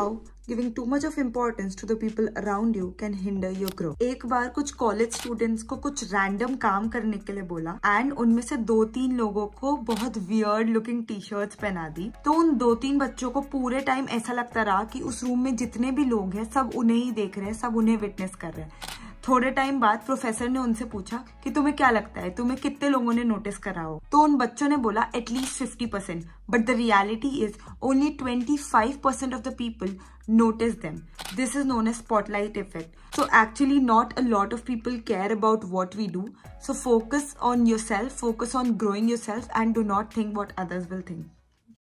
How giving too much of importance to the people around you can hinder your growth. एक बार कुछ college students को कुछ random काम करने के लिए बोला एंड उनमें से दो तीन लोगों को बहुत वियर्ड लुकिंग टी शर्ट पहना दी तो उन दो तीन बच्चों को पूरे टाइम ऐसा लगता रहा कि उस रूम में जितने भी लोग हैं, सब उन्हें ही देख रहे हैं, सब उन्हें विटनेस कर रहे हैं थोड़े टाइम बाद प्रोफेसर ने उनसे पूछा कि तुम्हें क्या लगता है, तुम्हें कितने लोगों ने नोटिस करा हो? तो उन बच्चों ने बोला at least fifty percent but the reality is only twenty five percent of the people notice them this is known a spotlight effect so actually not a lot of people care about what we do so focus on yourself focus on growing yourself and do not think what others will think